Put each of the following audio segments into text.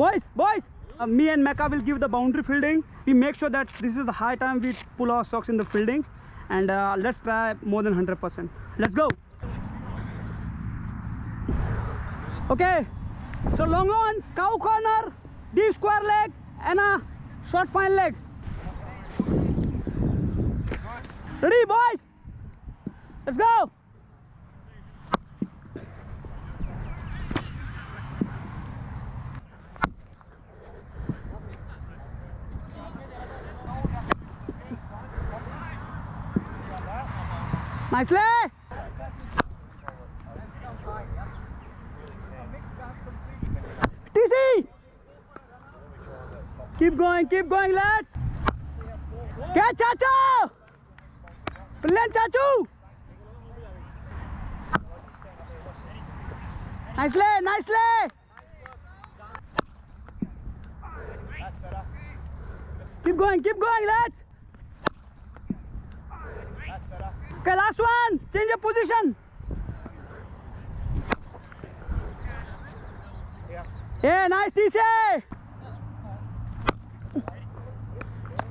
Boys, boys, uh, me and Mecca will give the boundary fielding. We make sure that this is the high time we pull our socks in the fielding. And uh, let's try more than 100%. Let's go. Okay, so long on, cow corner, deep square leg, and a short fine leg. Ready, boys? Let's go. Nicely. TC. Keep going, keep going, lads. Catch Chacho. Brilliant, Chachu. Nicely, nicely. Keep going, keep going, lads. Okay, last one. Change your position. Yeah, nice DC.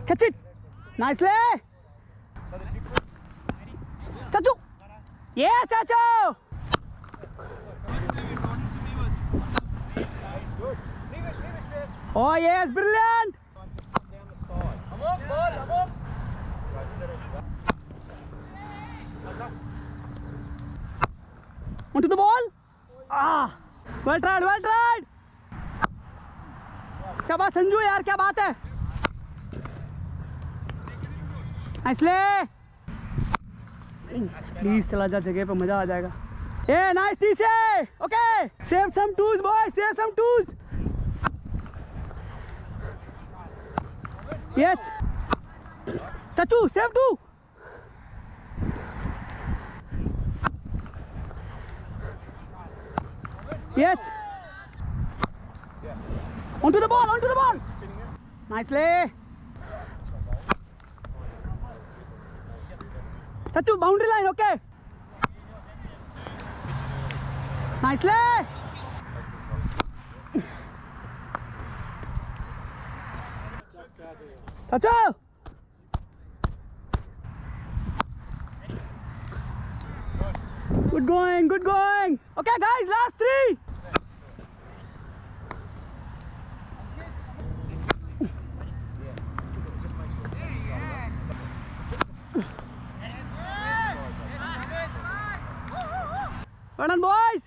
Catch it. Nicely. Chachu. Yeah, Chachu. Oh yes, brilliant. Onto the ball. Ah, well tried, well tried. क्या बात संजू यार क्या बात है? Please चला जा जगह पे मज़ा आ जाएगा। ए नाइस टी से okay save some tools boy save some tools yes चाचू save to Yes. Onto the ball, onto the ball. Nicely. Chachu, boundary line, okay. Nicely. Chachu. Good going, good going. Okay, guys, last three. Run on, boys!